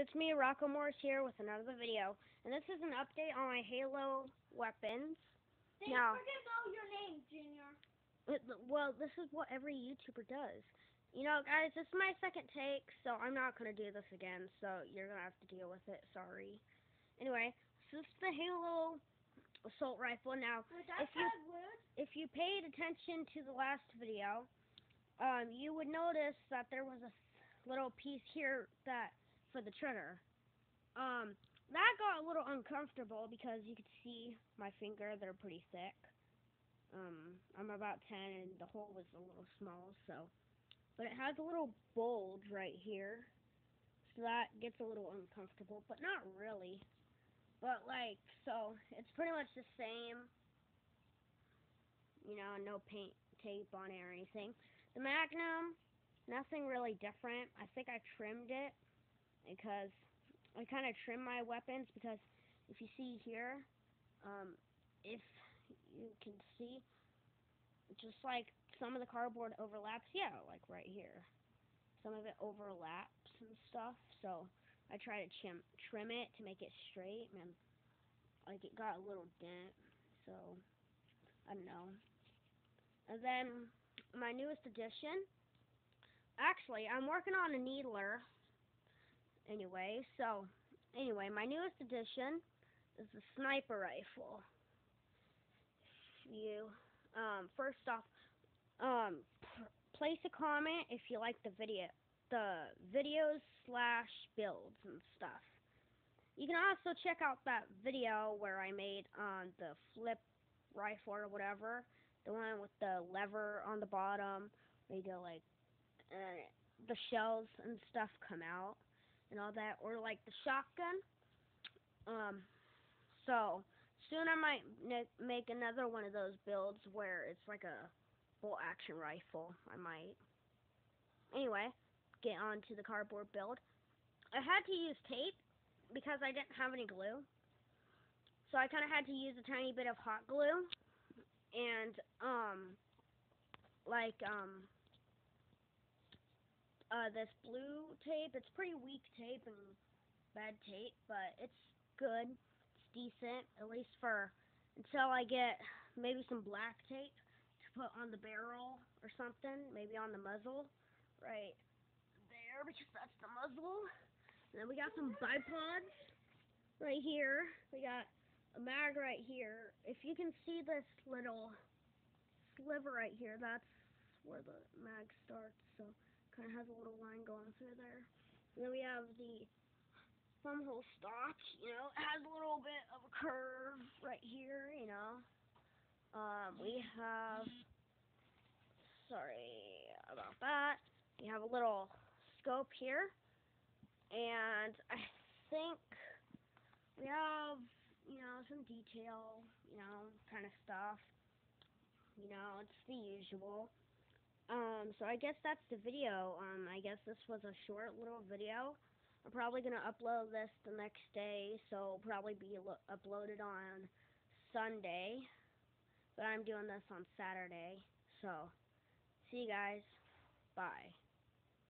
It's me, Rocco Morse here with another video, and this is an update on my Halo weapons. They Now- forget about your name, Junior. It- Well, this is what every YouTuber does. You know, guys, this is my second take, so I'm not gonna do this again. So you're gonna have to deal with it. Sorry. Anyway, so this is the Halo assault rifle. Now, If you- if you paid attention to the last video, um, you would notice that there was a little piece here that for the trigger. Um, that got a little uncomfortable because you could see my finger; they're pretty thick. Um, I'm about ten, and the hole was a little small, so. But it has a little bulge right here, so that gets a little uncomfortable, but not really. But like, so it's pretty much the same you know, no paint tape on it or anything. The Magnum, nothing really different. I think I trimmed it because I kind of trim my weapons because if you see here, um, if you can see, just like some of the cardboard overlaps, yeah, like right here. Some of it overlaps and stuff, so I try to trim trim it to make it straight, and like it got a little dent, so I don't know. And then my newest addition. Actually, I'm working on a needler. Anyway, so anyway, my newest addition is the sniper rifle. You um, first off, um, place a comment if you like the video, the videos slash builds and stuff. You can also check out that video where I made on the flip rifle or whatever the one with the lever on the bottom, where you go like uh, the shells and stuff come out and all that, or like the shotgun. Um, so soon I might make another one of those builds where it's like a bolt action rifle. I might. Anyway, get on to the cardboard build. I had to use tape because I didn't have any glue. So I kind of had to use a tiny bit of hot glue and um like um uh this blue tape. It's pretty weak tape and bad tape but it's good. It's decent at least for until I get maybe some black tape to put on the barrel or something maybe on the muzzle. Right there because that's the muzzle. And then we got some bipods right here. We got a mag right here. If you can see this little sliver right here, that's where the mag starts. So kind of has a little line going through there. And then we have the thumb hole stock. You know, it has a little bit of a curve right here. You know, um, we have. Sorry about that. We have a little scope here, and I think we have you know, some detail, you know, kind of stuff. You know, it's the usual. Um, so I guess that's the video. Um, I guess this was a short little video. I'm probably gonna upload this the next day, so it'll probably be uploaded on Sunday. But I'm doing this on Saturday. So, see you guys. Bye.